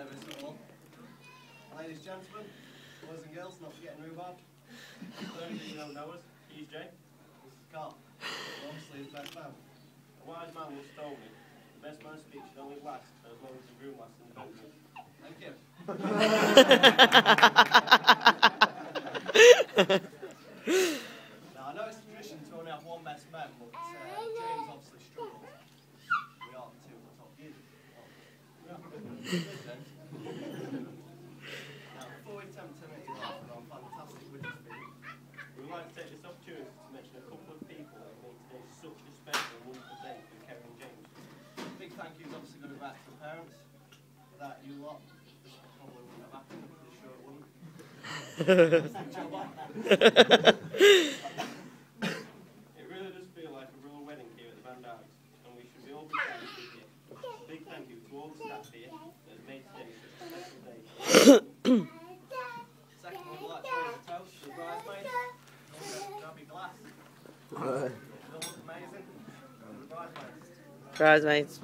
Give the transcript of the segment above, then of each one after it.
service at all. Ladies and gentlemen, boys and girls, not forgetting rhubarb. Those that you don't know us, he's Jay. This is Carl. Obviously, his best man. A wise man once told me, the best man's speech should only last as long as the room lasts in the bedroom. Thank you. now, I know it's a tradition to only have one best man, but uh, James obviously struggles. We are two of the top gears. now, before we attempt to make you laugh with our fantastic witty speech, We would like to take this opportunity to mention a couple of people that have made today such a special and wonderful day for Kerry and James. big thank you is obviously going to go back to the parents. Without you lot, probably wouldn't have happened. I'm pretty sure it really does feel like a real wedding here at the Van Dykes, and we should be all be proud to be here. Big thank you to all the staff here that have made today such a special day. Second, we'd like to raise a toast to the bridesmaids. Grab your glass. They look amazing. The bridesmaids. Bridesmaids.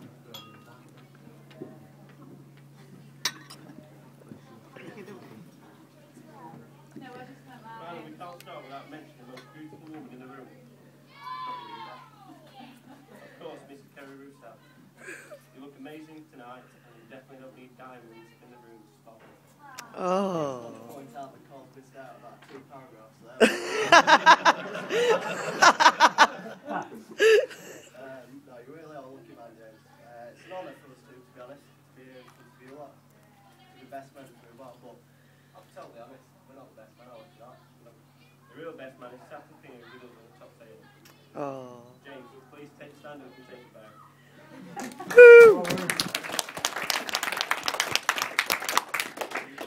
Finally, we can't start without mentioning the most beautiful woman in the room. Of course, Mrs. Kerry Rousell. You look amazing tonight, and you definitely don't need diamonds in the room to spot Oh. point out that Cole's missed out about two paragraphs there. um, no, you really are lucky man, James. Uh, it's an honour for us two, to be honest, to be to be a lot, to be best friends for a while, but I'll be totally honest, we're not the best men, are we? Not, no. The real best man is sat and us on the top table. Oh. James, please take stand and take it back. You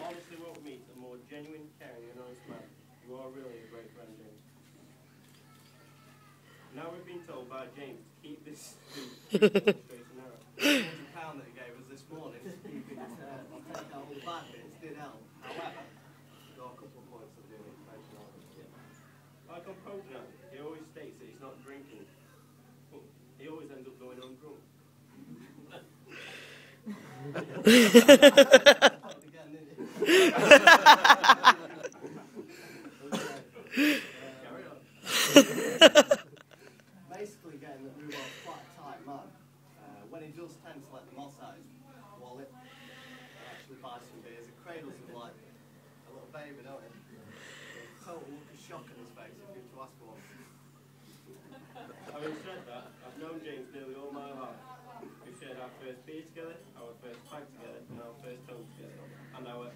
honestly won't meet a more genuine, caring, and honest man. You are really a great friend, James. Now we've been told by James to keep this straight and narrow. hundred pound that he gave us this morning to keep it, uh, to take out all the bad bits did help. However, we've got a couple of points of doing information on it. Program, he always states that he's not drinking, but he always ends up going home drunk. Basically, getting that Rhubar's quite a tight man. Uh, when he does tend to let the moss out his wallet actually buy some beers, it cradles him like a little baby, don't it? Total shock on his face if you were to ask one. Having said that, I've known James nearly all my life. We've shared our first beer together, our first fag together, and our first home together. And our.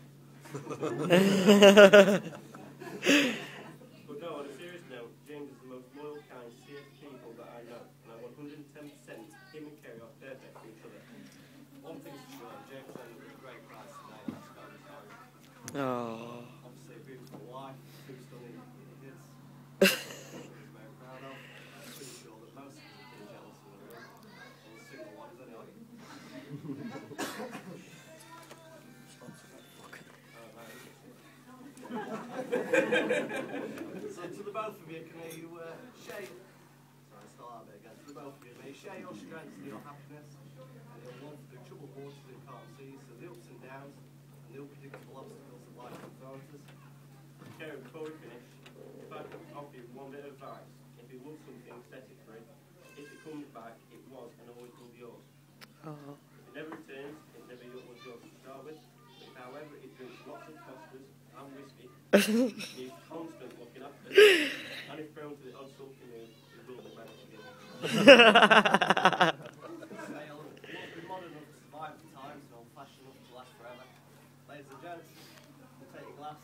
but no, on a serious note, James is the most loyal, kind, serious people that I know. And I'm 110% him and Kerry are perfect for each other. One thing's for sure, James ended with a great price today. That's got to be sorry. Oh. So to the both of you, can you uh, share? Sorry, start that bit again. To the both of you, may you share your strengths and your happiness, and love for the troubled waters and calm seas, so the ups and downs, and the unpredictable obstacles that life throw us. Kerry, before we finish, if I could offer you one bit of advice, Ladies and we'll take your glass.